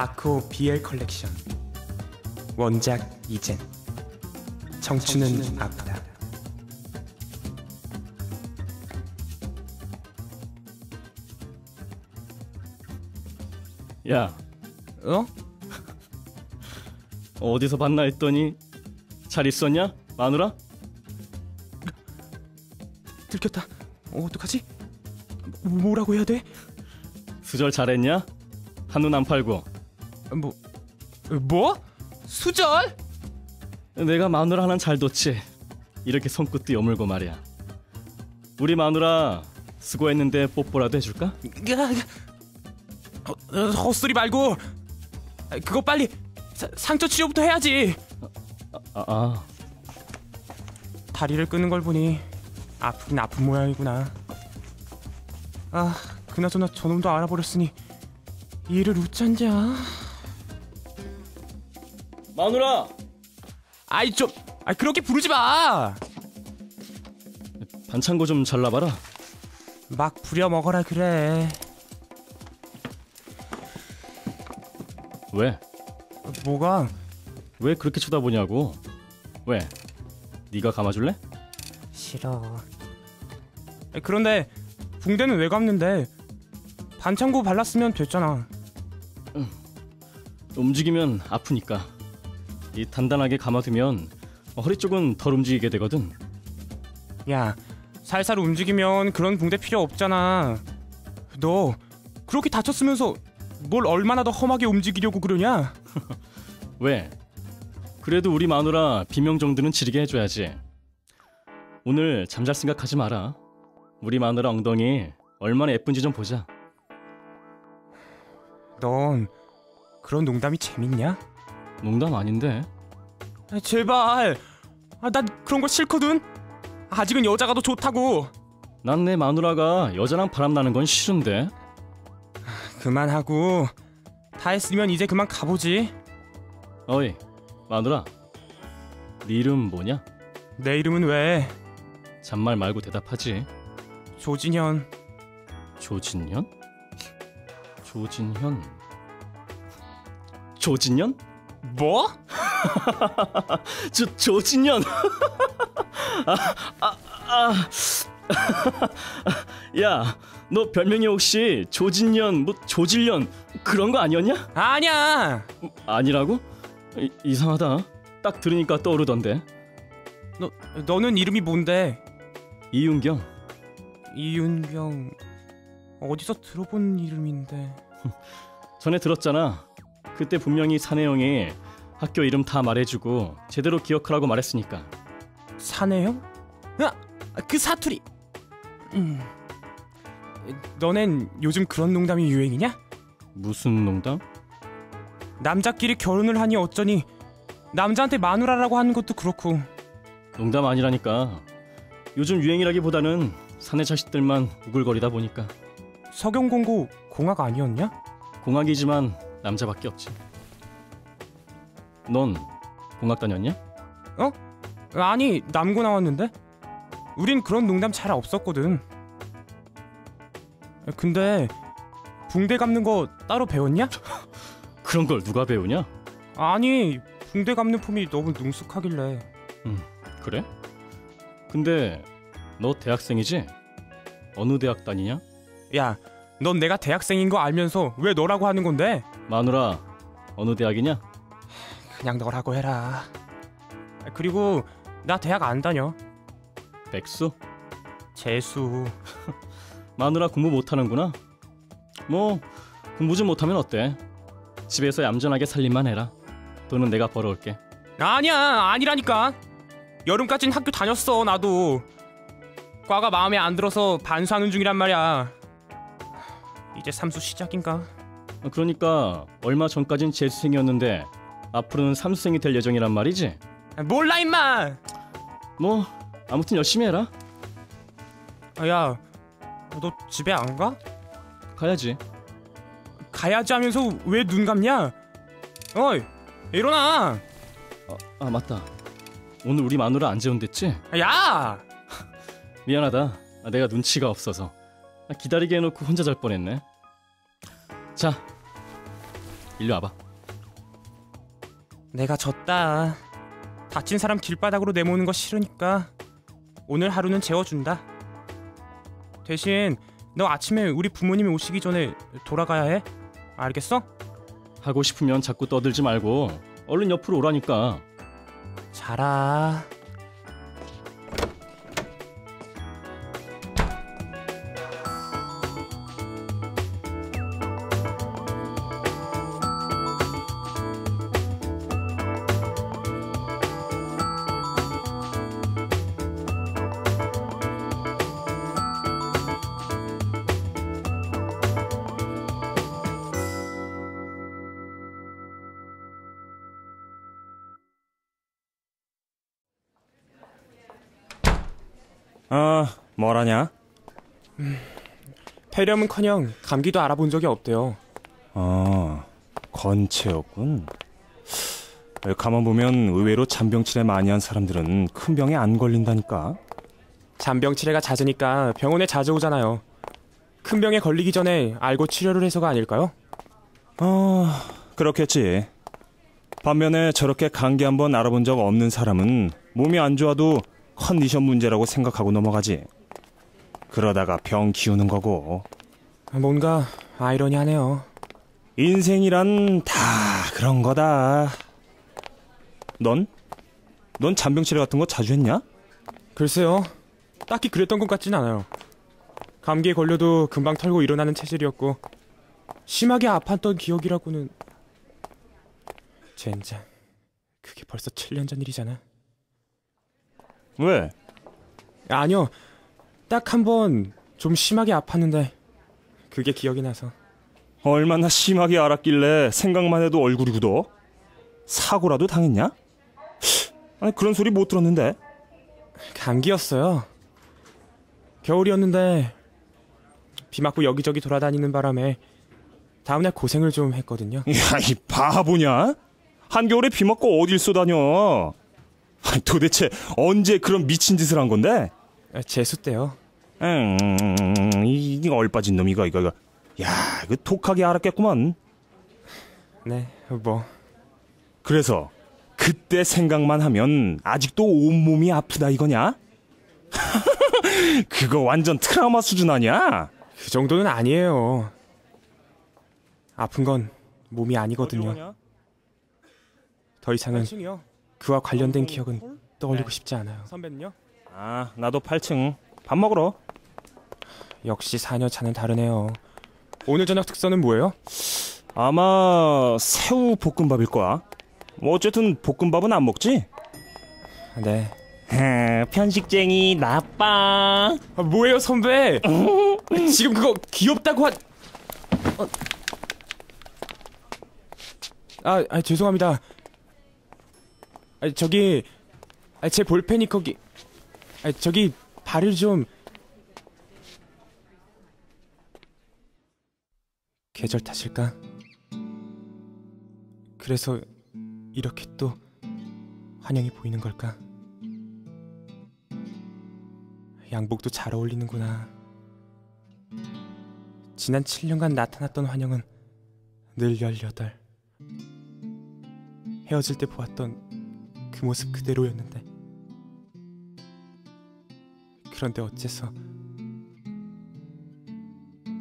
아코 BL 컬렉션 원작 이젠 청춘은 아프다 야, 어? 어디서 봤나 했더니 잘 있었냐? 마누라? 들켰다 어, 어떡하지? 뭐- 뭐라고 해야 돼? 수절 잘했냐? 한눈 안 팔고 뭐... 뭐? 수절? 내가 마누라 하나는 잘 뒀지 이렇게 손끝도 여물고 말이야 우리 마누라 수고했는데 뽀뽀라도 해줄까? 야, 어, 어, 헛소리 말고 아, 그거 빨리 사- 상처 치료부터 해야지 아, 아 다리를 끄는 걸 보니 아프긴 아픈 모양이구나. 아, 그나저나 저놈도 알아버렸으니 이를 웃잔자. 마누라! 아이 좀, 아 그렇게 부르지 마. 반창고 좀 잘라봐라 막 부려 먹어라 그래. 왜? 뭐가? 왜 그렇게 쳐다보냐고 왜? 네가 감아줄래? 싫어. 그런데 붕대는 왜 감는데? 반창고 발랐으면 됐잖아. 움직이면 아프니까 이 단단하게 감아두면 허리 쪽은 덜 움직이게 되거든 야, 살살 움직이면 그런 붕대 필요 없잖아. 너 그렇게 다쳤으면서 뭘 얼마나 더 험하게 움직이려고 그러냐? 왜? 그래도 우리 마누라 비명 정도는 지르게 해줘야지. 오늘 잠잘 생각하지 마라. 우리 마누라 엉덩이 얼마나 예쁜지 좀 보자. 넌 그런 농담이 재밌냐? 농담 아닌데. 아, 제발. 아, 난 그런 거 싫거든. 아직은 여자가 더 좋다고. 난 내 마누라가 여자랑 바람 나는 건 싫은데. 그만하고 다 했으면 이제 그만 가보지. 어이, 마누라. 네 이름 뭐냐? 내 이름은 왜? 잔말 말고 대답하지. 조진현. 조진현? 조진현. 조진현? 뭐? 조 조진현. 아, 아, 아. 야, 너 별명이 혹시 조진년, 뭐 조질년 그런 거 아니었냐? 아니야. 아니라고? 이, 이상하다. 딱 들으니까 떠오르던데. 너 너는 이름이 뭔데? 이윤경. 이윤경. 어디서 들어본 이름인데. 전에 들었잖아. 그때 분명히 사내 형이 학교 이름 다 말해주고 제대로 기억하라고 말했으니까. 사내형? 아, 그 사투리. 음. 너넨 요즘 그런 농담이 유행이냐? 무슨 농담? 남자끼리 결혼을 하니 어쩌니 남자한테 마누라라고 하는 것도 그렇고 농담 아니라니까. 요즘 유행이라기보다는 사내 자식들만 우글거리다 보니까 서경공고 공학 아니었냐? 공학이지만 남자밖에 없지. 넌 공학 다녔냐? 아니 남고 나왔는데 우린 그런 농담 잘 없었거든 근데 붕대 감는 거 따로 배웠냐? 그런 걸 누가 배우냐? 아니 붕대 감는 폼이 너무 능숙하길래 그래? 근데 너 대학생이지? 어느 대학 다니냐? 야 넌 내가 대학생인 거 알면서 왜 너라고 하는 건데? 마누라 어느 대학이냐? 그냥 너라고 해라 그리고 나 대학 안 다녀 백수? 재수 마누라 공부 못하는구나. 뭐 공부 좀 못하면 어때? 집에서 얌전하게 살림만 해라. 돈은 내가 벌어올게. 아니야 아니라니까 여름까진 학교 다녔어 나도 과가 마음에 안 들어서 반수하는 중이란 말이야 이제 삼수 시작인가? 그러니까 얼마 전까진 재수생이었는데 앞으로는 삼수생이 될 예정이란 말이지. 몰라 임마 뭐 아무튼 열심히 해라. 아, 야, 너 집에 안 가? 가야지. 가야지 하면서 왜 눈 감냐? 어이, 일어나! 아, 아 맞다. 오늘 우리 마누라 안 재운댔지? 야! 미안하다. 아, 내가 눈치가 없어서 아, 기다리게 해놓고 혼자 잘 뻔했네. 자, 일로 와봐. 내가 졌다. 다친 사람 길바닥으로 내모는 거 싫으니까 오늘 하루는 재워준다. 대신 너 아침에 우리 부모님이 오시기 전에 돌아가야 해. 알겠어? 하고 싶으면 자꾸 떠들지 말고 얼른 옆으로 오라니까. 자라. 아, 뭐라냐? 폐렴은커녕 감기도 알아본 적이 없대요. 어, 건체였군. 가만 보면 의외로 잔병치레 많이 한 사람들은 큰 병에 안 걸린다니까. 잔병 치레가 잦으니까 병원에 자주 오잖아요. 큰 병에 걸리기 전에 알고 치료를 해서가 아닐까요? 어, 그렇겠지. 반면에 저렇게 감기 한번 알아본 적 없는 사람은 몸이 안 좋아도 컨디션 문제라고 생각하고 넘어가지. 그러다가 병 키우는 거고. 뭔가 아이러니하네요. 인생이란 다 그런 거다. 넌? 넌 잔병치레 같은 거 자주 했냐? 글쎄요. 딱히 그랬던 것 같진 않아요. 감기에 걸려도 금방 털고 일어나는 체질이었고 심하게 아팠던 기억이라고는 젠장. 그게 벌써 7년 전 일이잖아. 왜? 아니요. 딱 한 번 좀 심하게 아팠는데 그게 기억이 나서 얼마나 심하게 알았길래 생각만 해도 얼굴이 굳어? 사고라도 당했냐? 아니 그런 소리 못 들었는데. 감기였어요. 겨울이었는데 비 맞고 여기저기 돌아다니는 바람에 다음날 고생을 좀 했거든요. 야, 이 바보냐? 한겨울에 비 맞고 어딜 쏘다녀? 도대체 언제 그런 미친 짓을 한 건데? 재수 때요. 응, 이, 이 얼빠진 놈 이거 이거 이거. 야, 이거 독하게 알았겠구만. 네, 뭐 그래서 그때 생각만 하면 아직도 온몸이 아프다 이거냐? 그거 완전 트라우마 수준 아니야? 그 정도는 아니에요. 아픈 건 몸이 아니거든요. 더 이상은 그와 관련된 기억은 떠올리고 싶지 않아요. 선배는요? 아, 나도 8층. 밥 먹으러. 역시 4년 차는 다르네요. 오늘 저녁 특선은 뭐예요? 아마 새우 볶음밥일 거야. 뭐 어쨌든 볶음밥은 안 먹지? 네. 아, 편식쟁이 나빠. 아, 뭐예요, 선배? 지금 그거 귀엽다고 한. 어. 아, 아, 죄송합니다. 아, 저기, 아, 제 볼펜이 거기. 아, 저기 발을 좀. 계절 탓일까? 그래서 이렇게 또 환영이 보이는 걸까? 양복도 잘 어울리는구나. 지난 7년간 나타났던 환영은 늘 18. 헤어질 때 보았던 그 모습 그대로였는데. 그런데 어째서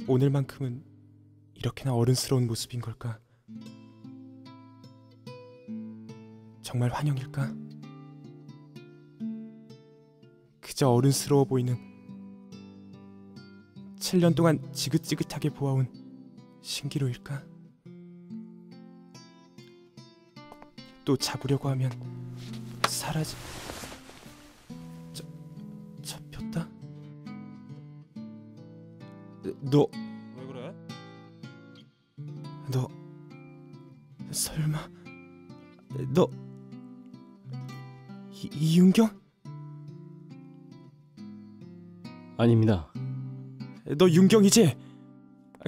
오늘만큼은 이렇게나 어른스러운 모습인 걸까? 정말 환영일까? 그저 어른스러워 보이는 7년 동안 지긋지긋하게 보아온 신기루일까? 또 잡으려고 하면 사라지 저, 잡혔다? 너, 왜 그래? 너 설마 너 이, 이윤경? 아닙니다. 너 윤경이지?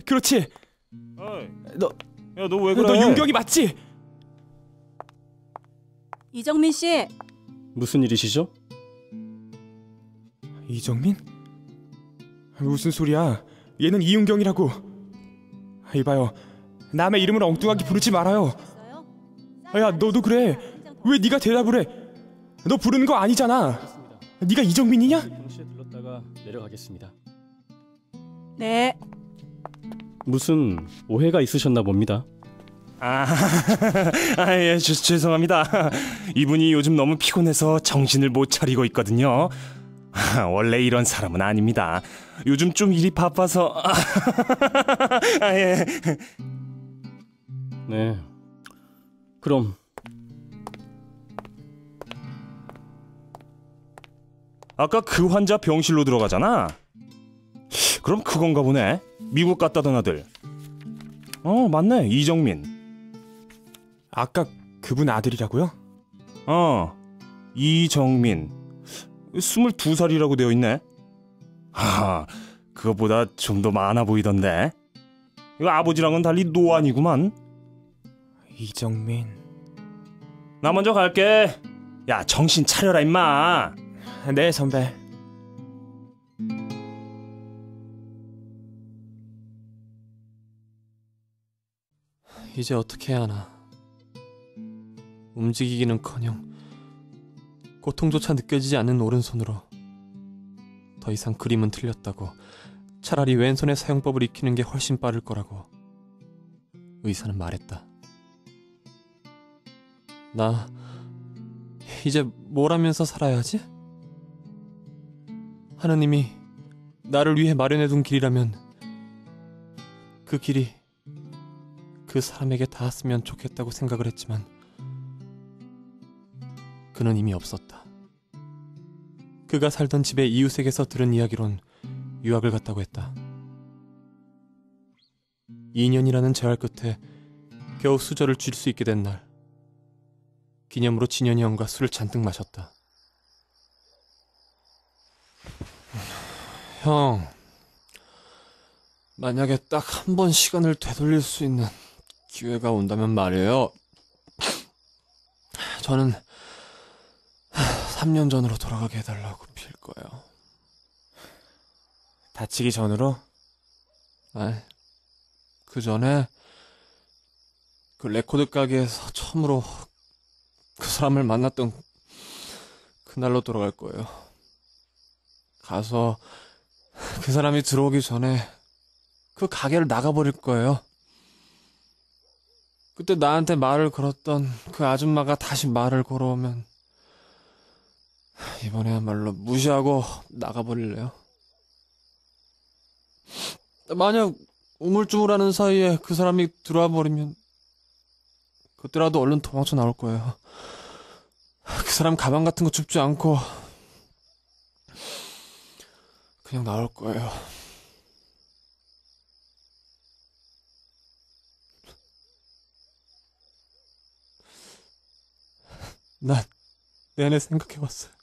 그렇지. 어이, 너, 야, 너 왜 그래? 너 윤경이 맞지? 이정민 씨, 무슨 일이시죠? 이정민? 무슨 소리야? 얘는 이윤경이라고. 이봐요. 남의 이름을 엉뚱하게 부르지 말아요. 야, 너도 그래. 왜 네가 대답을 해? 너 부르는 거 아니잖아. 네가 이정민이냐? 동시에 들렀다가 내려가겠습니다. 네. 무슨 오해가 있으셨나 봅니다. 아, 아, 예, 죄, 죄송합니다. 이분이 요즘 너무 피곤해서 정신을 못 차리고 있거든요. 아, 원래 이런 사람은 아닙니다. 요즘 좀 일이 바빠서. 아, 예. 네. 그럼 아까 그 환자 병실로 들어가잖아. 그럼 그건가 보네. 미국 갔다던 아들. 어, 맞네. 이정민. 아까 그분 아들이라고요? 어, 이정민. 22살이라고 되어 있네. 하, 그것보다 좀 더 많아 보이던데. 이거 아버지랑은 달리 노안이구만. 이정민. 나 먼저 갈게. 야, 정신 차려라, 임마. 네, 선배. 이제 어떻게 해야 하나. 움직이기는커녕 고통조차 느껴지지 않는 오른손으로 더 이상 그림은 틀렸다고 차라리 왼손의 사용법을 익히는 게 훨씬 빠를 거라고 의사는 말했다. 나 이제 뭘 하면서 살아야 하지? 하느님이 나를 위해 마련해 둔 길이라면 그 길이 그 사람에게 닿았으면 좋겠다고 생각을 했지만 그는 이미 없었다. 그가 살던 집의 이웃에게서 들은 이야기론 유학을 갔다고 했다. 2년이라는 재활 끝에 겨우 수저를 쥘수 있게 된 날. 기념으로 진현이 형과 술을 잔뜩 마셨다. 형, 만약에 딱 한 번 시간을 되돌릴 수 있는 기회가 온다면 말이에요. 저는 3년 전으로 돌아가게 해달라고 빌 거예요. 다치기 전으로? 아, 그 전에 그 레코드 가게에서 처음으로 그 사람을 만났던 그날로 돌아갈 거예요. 가서 그 사람이 들어오기 전에 그 가게를 나가버릴 거예요. 그때 나한테 말을 걸었던 그 아줌마가 다시 말을 걸어오면 이번에야말로 무시하고 나가버릴래요. 만약 우물쭈물하는 사이에 그 사람이 들어와 버리면 그때라도 얼른 도망쳐 나올 거예요. 그 사람 가방 같은 거 줍지 않고 그냥 나올 거예요. 난 내내 생각해왔어요.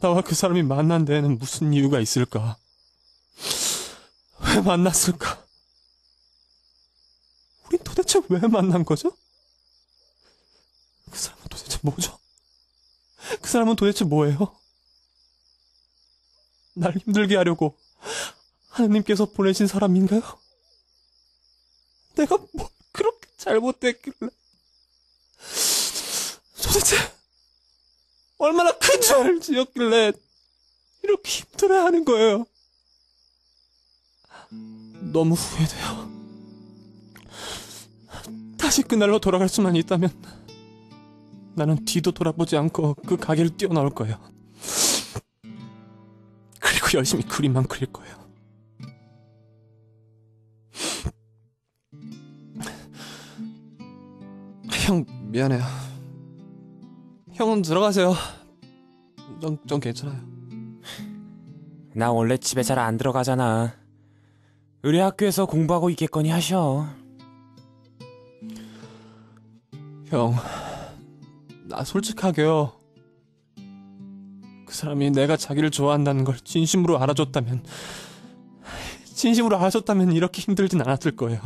나와 그 사람이 만난 데에는 무슨 이유가 있을까? 왜 만났을까? 우린 도대체 왜 만난 거죠? 그 사람은 도대체 뭐죠? 그 사람은 도대체 뭐예요? 날 힘들게 하려고 하느님께서 보내신 사람인가요? 내가 뭐 그렇게 잘못됐길래 도대체 얼마나 큰 죄를 지었길래 이렇게 힘들어하는 거예요. 너무 후회돼요. 다시 그날로 돌아갈 수만 있다면 나는 뒤도 돌아보지 않고 그 가게를 뛰어나올 거예요. 그리고 열심히 그림만 그릴 거예요. 형 미안해요. 형은 들어가세요. 전, 전 괜찮아요. 나 원래 집에 잘 안 들어가잖아. 의뢰 학교에서 공부하고 있겠거니 하셔. 형, 나 솔직하게요. 그 사람이 내가 자기를 좋아한다는 걸 진심으로 알아줬다면, 진심으로 알아줬다면 이렇게 힘들진 않았을 거예요.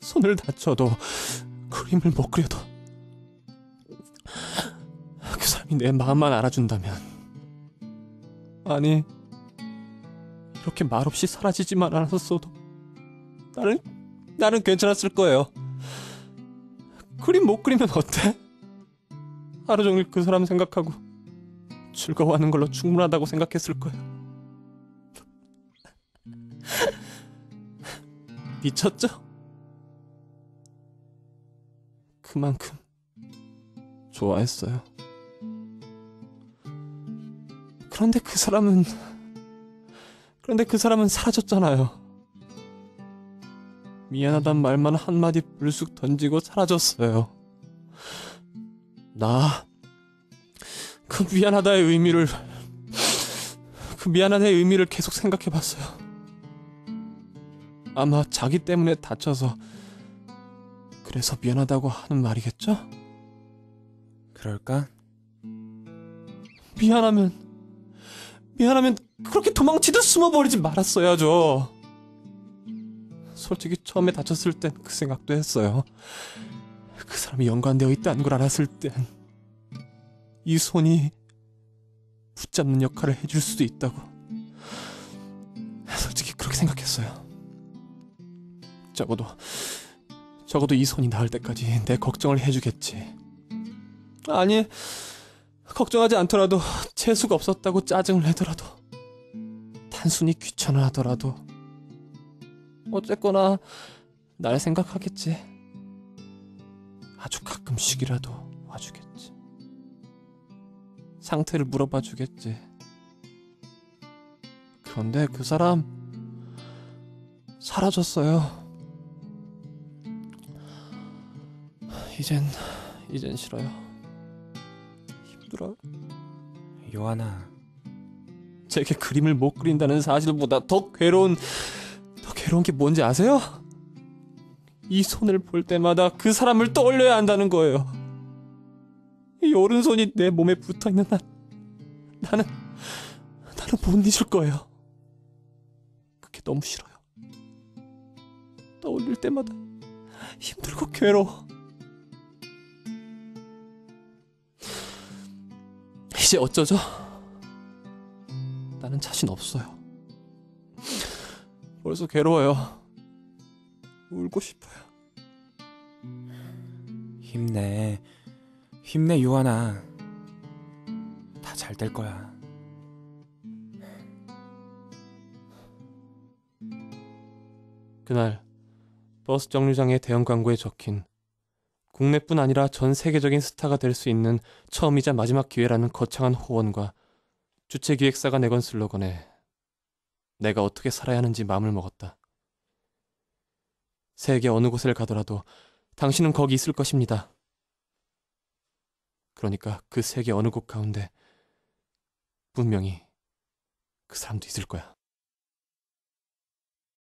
손을 다쳐도, 그림을 못 그려도, 내 마음만 알아준다면, 아니, 이렇게 말없이 사라지지만 않았어도, 나는 나는 괜찮았을 거예요. 그림 못 그리면 어때? 하루 종일 그 사람 생각하고 즐거워하는 걸로 충분하다고 생각했을 거예요. 미쳤죠? 그만큼 좋아했어요. 그런데 그 사람은 그런데 그 사람은 사라졌잖아요. 미안하단 말만 한마디 불쑥 던지고 사라졌어요. 나, 그 미안하다의 의미를, 그 미안하다의 의미를 계속 생각해 봤어요. 아마 자기 때문에 다쳐서, 그래서 미안하다고 하는 말이겠죠? 그럴까? 미안하면, 미안하면 그렇게 도망치듯 숨어버리지 말았어야죠. 솔직히 처음에 다쳤을 땐 그 생각도 했어요. 그 사람이 연관되어 있다는 걸 알았을 땐 이 손이 붙잡는 역할을 해줄 수도 있다고. 솔직히 그렇게 생각했어요. 적어도 적어도 이 손이 나을 때까지 내 걱정을 해주겠지. 아니 걱정하지 않더라도 재수가 없었다고 짜증을 내더라도 단순히 귀찮아 하더라도 어쨌거나 날 생각하겠지. 아주 가끔씩이라도 와주겠지. 상태를 물어봐 주겠지. 그런데 그 사람 사라졌어요. 이젠 이젠 싫어요. 힘들어요. 요한아, 제게 그림을 못 그린다는 사실보다 더 괴로운 더 괴로운 게 뭔지 아세요? 이 손을 볼 때마다 그 사람을 떠올려야 한다는 거예요. 이 오른손이 내 몸에 붙어 있는 난 나는 나는 못 잊을 거예요. 그게 너무 싫어요. 떠올릴 때마다 힘들고 괴로워. 이제 어쩌죠? 나는 자신 없어요. 벌써 괴로워요. 울고 싶어요. 힘내. 힘내, 요한아. 다 잘 될 거야. 그날 버스 정류장의 대형 광고에 적힌 국내뿐 아니라 전 세계적인 스타가 될 수 있는 처음이자 마지막 기회라는 거창한 호언과 주최 기획사가 내건 슬로건에 내가 어떻게 살아야 하는지 마음을 먹었다. 세계 어느 곳을 가더라도 당신은 거기 있을 것입니다. 그러니까 그 세계 어느 곳 가운데 분명히 그 사람도 있을 거야.